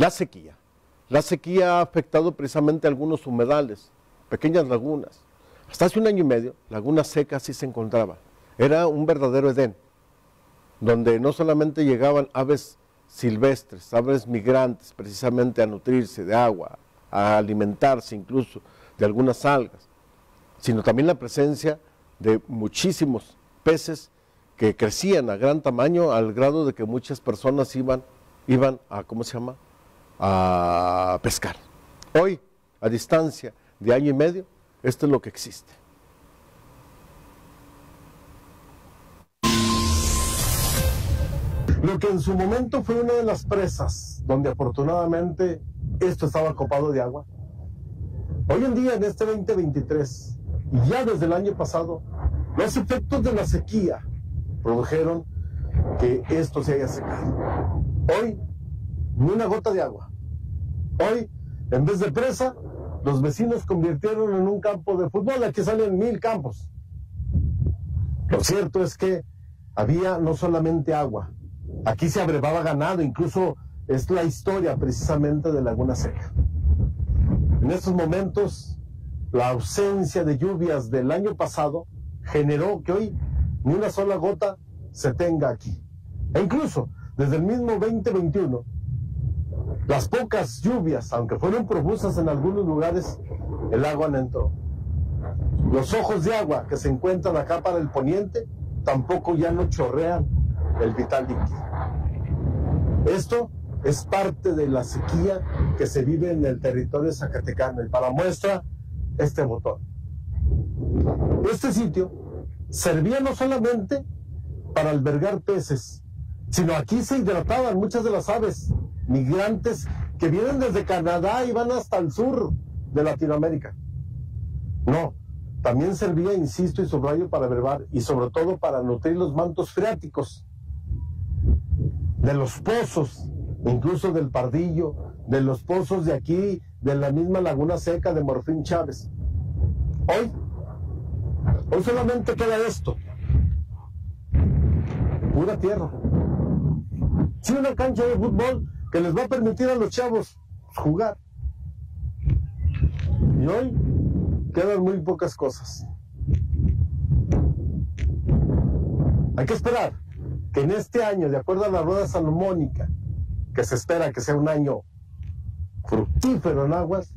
La sequía. La sequía ha afectado precisamente algunos humedales, pequeñas lagunas. Hasta hace un año y medio, Laguna Seca sí se encontraba. Era un verdadero Edén, donde no solamente llegaban aves silvestres, aves migrantes, precisamente a nutrirse de agua, a alimentarse incluso de algunas algas, sino también la presencia de muchísimos peces que crecían a gran tamaño al grado de que muchas personas iban, iban a, ¿cómo se llama?, a pescar. Hoy, a distancia de año y medio, esto es lo que existe. Lo que en su momento fue una de las presas, donde afortunadamente esto estaba copado de agua. Hoy en día, en este 2023, y ya desde el año pasado, los efectos de la sequía produjeron que esto se haya secado. Hoy, ni una gota de agua. Hoy, en vez de presa, los vecinos convirtieron en un campo de fútbol. Aquí salen mil campos. Lo cierto es que había no solamente agua, aquí se abrevaba ganado, incluso es la historia precisamente de Laguna Seca. En estos momentos, la ausencia de lluvias del año pasado generó que hoy ni una sola gota se tenga aquí. E incluso desde el mismo 2021, las pocas lluvias, aunque fueron profusas en algunos lugares, el agua no entró. Los ojos de agua que se encuentran acá para el poniente tampoco ya no chorrean el vital líquido. Esto es parte de la sequía que se vive en el territorio zacatecano. Y para muestra, este botón. Este sitio servía no solamente para albergar peces, sino aquí se hidrataban muchas de las aves migrantes que vienen desde Canadá y van hasta el sur de Latinoamérica. No, también servía, insisto y subrayo, para brevar y sobre todo para nutrir los mantos freáticos de los pozos, incluso del Pardillo, de los pozos de aquí, de la misma Laguna Seca de Morfín Chávez. Hoy, hoy solamente queda esto, pura tierra. Sí, una cancha de fútbol que les va a permitir a los chavos jugar. Y hoy quedan muy pocas cosas. Hay que esperar que en este año, de acuerdo a la rueda salomónica, que se espera que sea un año fructífero en aguas,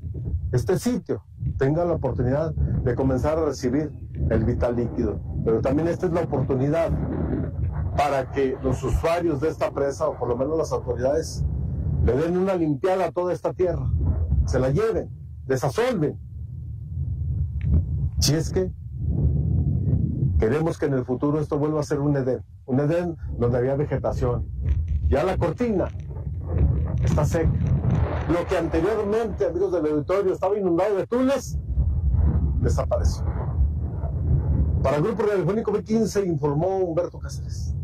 este sitio tenga la oportunidad de comenzar a recibir el vital líquido. Pero también esta es la oportunidad para que los usuarios de esta presa, o por lo menos las autoridades, le den una limpiada a toda esta tierra, se la lleven, desasolven. Si es que queremos que en el futuro esto vuelva a ser un Edén, un Edén donde había vegetación. Ya la cortina está seca. Lo que anteriormente, amigos del auditorio, estaba inundado de tules, desapareció. Para el Grupo Radiofónico B15 informó Humberto Cáceres.